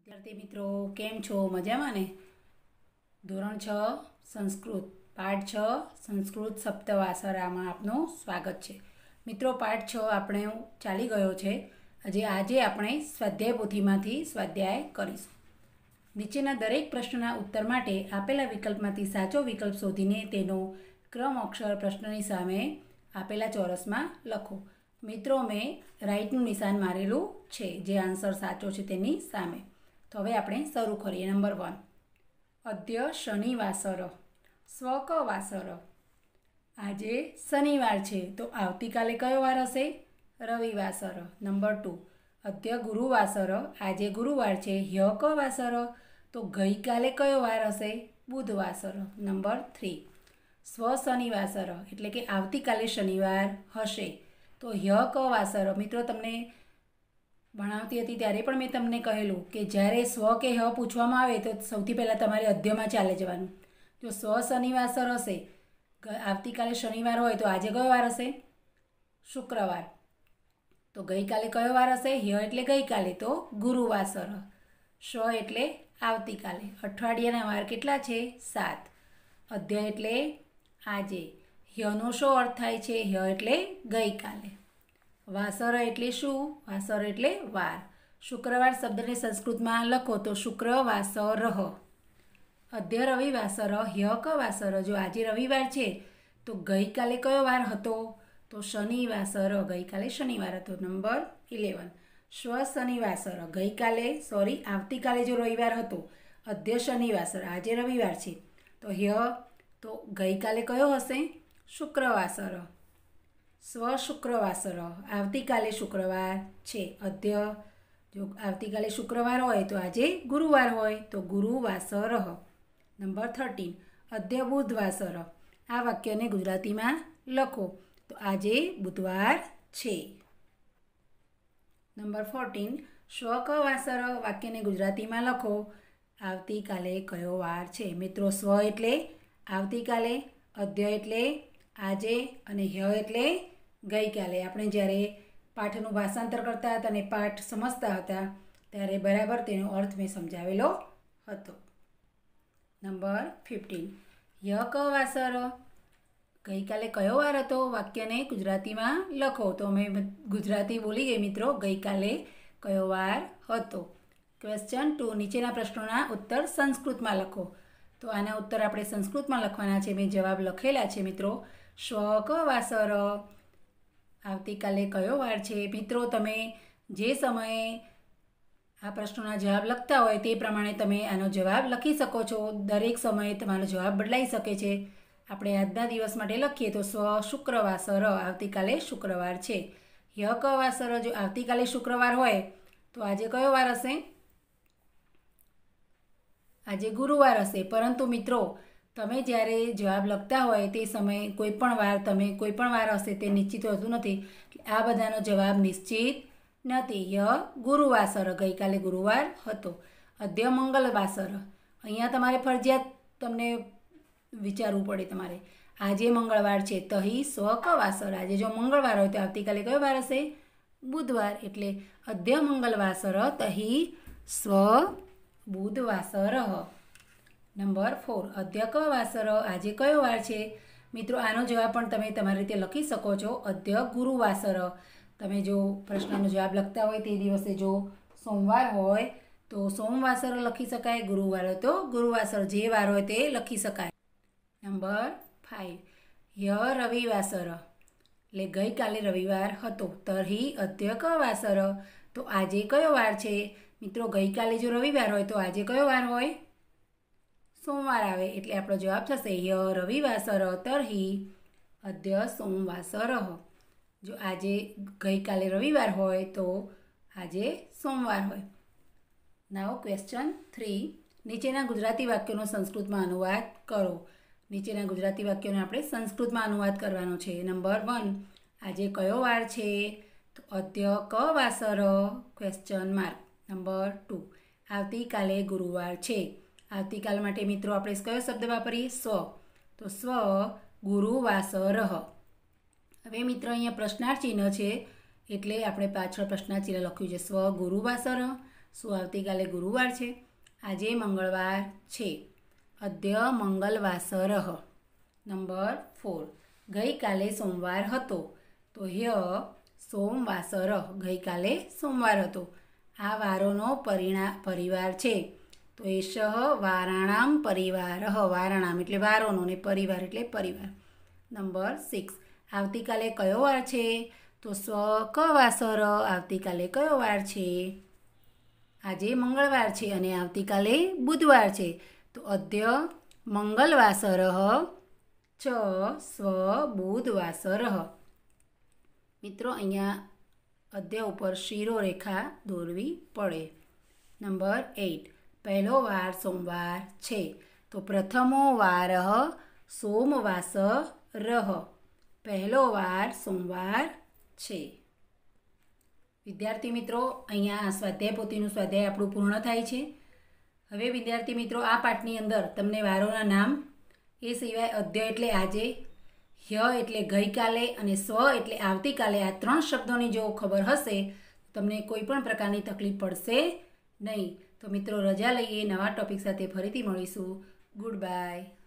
વિદ્યાર્થી મિત્રો, કેમ છો? મજામાં ને? ધોરણ છ, સંસ્કૃત. પાઠ છ, સંસ્કૃત સપ્તવાસરામાં આપનું સ્વાગત છે. મિત્રો, પાઠ છ આપણે ચાલી ગયો છે. આજે આજે આપણે સ્વાધ્યાય પોથીમાંથી સ્વાધ્યાય કરીશું. નીચેના દરેક પ્રશ્નના ઉત્તર માટે આપેલા વિકલ્પમાંથી સાચો વિકલ્પ શોધીને તેનો ક્રમ અક્ષર પ્રશ્નની સામે આપેલા ચોરસમાં લખો. મિત્રો, મેં રાઈટનું નિશાન મારેલું છે. જે આન્સર સાચો છે તેની સામે. તો હવે આપણે શરૂ કરીએ. Number one. અદ્ય શનિવાસર. સ્વકવાસર. આજે શનિવાર છે, તો આવતીકાલે કયો વાર હશે? રવિવાસર. Number two. અદ્ય ગુરુવાસર. આજે ગુરુવાર છે હ્ય ક તો ગઈકાલે કયો વાર હશે? બુધવાસર. Number three. સ્વ શનિવાસર એટલે કે આવતીકાલે શનિવાર હશે. તો હ્ય ક મિત્રો, તમને ભણાવતી હતી ત્યારે પણ મેં તમને કહેલું કે જ્યારે સ્વ કે હ પૂછવામાં આવે તો સૌથી પહેલાં તમારે અધ્યમાં ચાલે જવાનું. જો સ્વ શનિવાસર હશે આવતીકાલે શનિવાર હોય તો આજે કયો વાર હશે? શુક્રવાર. તો ગઈકાલે કયો વાર હશે? હ એટલે ગઈકાલે. તો ગુરુવાસર. શ એટલે આવતીકાલે. અઠવાડિયાના વાર કેટલા છે? સાત. અધ્ય એટલે આજે. હ્યનો શો અર્થ થાય છે? હ્ય એટલે ગઈકાલે. વાસર એટલે શું? વાસર એટલે વાર. શુક્રવાર શબ્દને સંસ્કૃતમાં લખો તો શુક્ર વાસર. અધ્ય હ્ય ક વાસર. જો આજે રવિવાર છે, તો ગઈકાલે કયો વાર હતો? તો શનિવાસર. ગઈકાલે શનિવાર હતો. Number eleven. સ્વ શનિવાસર. ગઈકાલે, સોરી, આવતીકાલે જો રવિવાર હતો, અધ્ય શનિવાસર. આજે રવિવાર છે, તો હ્ય તો ગઈકાલે કયો હશે? શુક્રવાસર. સ્વ શુક્રવાસર આવતીકાલે શુક્રવાર છે. અધ્ય જો આવતીકાલે શુક્રવાર હોય તો આજે ગુરુવાર હોય તો ગુરુવાસર. Number thirteen. અધ્ય બુધવાસર. આ વાક્યને ગુજરાતીમાં લખો. તો આજે બુધવાર છે. Number fourteen. શ્વકવાસર વાક્યને ગુજરાતીમાં લખો. આવતીકાલે કયો વાર છે? મિત્રો, સ્વ એટલે આવતીકાલે અધ્ય એટલે આજે અને હ્ય એટલે ગઈકાલે. આપણે જ્યારે પાઠનું ભાષાંતર કરતા હતા અને પાઠ સમજતા હતા, ત્યારે બરાબર તેનો અર્થ મેં સમજાવેલો હતો. Number fifteen. ય ક વાસર ગઈકાલે કયો વાર હતો? વાક્યને ગુજરાતીમાં લખો. તો મેં ગુજરાતી બોલી ગઈ મિત્રો. ગઈકાલે કયો વાર હતો? ક્વેશ્ચન ટુ નીચેના પ્રશ્નોના ઉત્તર સંસ્કૃતમાં લખો. તો આના ઉત્તર આપણે સંસ્કૃતમાં લખવાના છે. મેં જવાબ લખેલા છે મિત્રો. સ્વ ક વાસર આવતીકાલે કયો વાર છે? મિત્રો, તમે જે સમયે આ પ્રશ્નોના જવાબ લખતા હોય તે પ્રમાણે તમે આનો જવાબ લખી શકો છો. દરેક સમયે તમારો જવાબ બદલાઈ શકે છે. આપણે આજના દિવસ માટે લખીએ તો સ્વ શુક્રવાસર આવતીકાલે શુક્રવાર છે. ય ક વાસર જો આવતીકાલે શુક્રવાર હોય, તો આજે કયો વાર હશે? આજે ગુરુવાર હશે. પરંતુ મિત્રો તમે જ્યારે જવાબ લખતા હોય તે સમયે કોઈ પણ વાર તમે કોઈ પણ વાર હશે તે નિશ્ચિત હોતું નથી. આ બધાનો જવાબ નિશ્ચિત નથી. ય ગુરુવાસર. ગઈકાલે ગુરુવાર હતો. અધ્ય મંગળવાસર. અહીંયા તમારે ફરજિયાત તમને વિચારવું પડે તમારે. આજે મંગળવાર છે. તહી સ્વ કવાસર આજે જો મંગળવાર હોય તો આવતીકાલે કયો વાર હશે? બુધવાર. એટલે અધ્ય મંગળવાસર તહી સ્વ બુધવાસર. નંબર ફોર અધ્ય વાસર, આજે કયો વાર છે? મિત્રો, આનો જવાબ પણ તમે તમારી રીતે લખી શકો છો અધ્ય ગુરુવાસર તમે જો પ્રશ્નનો જવાબ લખતા હોય તે દિવસે જો સોમવાર હોય, તો સોમવાસર લખી શકાય ગુરુવાર હોય તો ગુરુવાસર જે વાર હોય તે લખી શકાય. નંબર ફાઇવ ય રવિવાસર. એટલે ગઈકાલે રવિવાર હતો, તરહી અધ્ય વાસર. તો આજે કયો વાર છે? મિત્રો, ગઈકાલે જો રવિવાર હોય તો આજે કયો વાર હોય? સોમવાર આવે એટલે આપણો જવાબ થશે, ય રવિવાસર તરહી અધ્ય સોમવાસર. જો આજે ગઈકાલે રવિવાર હોય તો આજે સોમવાર હોય. નાઓ ક્વેશ્ચન થ્રી નીચેના ગુજરાતી વાક્યોનો સંસ્કૃતમાં અનુવાદ કરો. નીચેના ગુજરાતી વાક્યોને આપણે સંસ્કૃતમાં અનુવાદ કરવાનો છે. નંબર વન આજે કયો વાર છે? તો અધ્ય ક વાસર? ક્વેશ્ચન માર્ક નંબર ટુ આવતીકાલે ગુરુવાર છે. આવતીકાલ માટે મિત્રો આપણે કયો શબ્દ વાપરીએ? સ્વ તો સ્વ ગુરુવાસર હવે મિત્રો અહીંયા પ્રશ્નાર્થ ચિહ્ન છે, એટલે આપણે પાછળ પ્રશ્નાર્થ ચિહ્ન લખ્યું છે સ્વ ગુરુવાસર શું આવતીકાલે ગુરુવાર છે? આજે મંગળવાર છે. અદ્ય મંગલવાસરહ નંબર ફોર. ગઈકાલે સોમવાર હતો. તો હ્ય સોમવાસર ગઈકાલે સોમવાર હતો. આ વારોનો પરિણા, પરિવાર છે. તો એશ વારાણામ, પરિવાર. વારાણામ એટલે વારોનો ને પરિવાર એટલે પરિવાર. Number six. આવતીકાલે કયો વાર છે? તો સ્વ ક, વાસર. આવતીકાલે કયો વાર છે? આજે મંગળવાર છે અને આવતીકાલે બુધવાર છે. તો અદ્ય મંગલવાસર ચ, સ્વ, બુધવાસર. મિત્રો, અહીંયા અદ્ય ઉપર શિરોરેખા દોરવી પડે. Number eight. પહેલો વાર સોમવાર છે. તો પ્રથમો વાર સોમવાસ રહ પહેલો વાર સોમવાર છે. વિદ્યાર્થી મિત્રો, અહીંયા સ્વાધ્યાય પોતીનું સ્વાધ્યાય આપણું પૂર્ણ થાય છે. હવે વિદ્યાર્થી મિત્રો, આ પાઠની અંદર તમને વારોના નામ, એ સિવાય અધ્ય એટલે આજે હ્ય એટલે ગઈકાલે અને સ્વ એટલે આવતીકાલે આ ત્રણ શબ્દોની જો ખબર હશે તમને કોઈ પણ પ્રકારની તકલીફ પડશે નહીં. તો મિત્રો રજા લઈએ નવા ટોપિક સાથે ફરીથી મળીશું. Good bye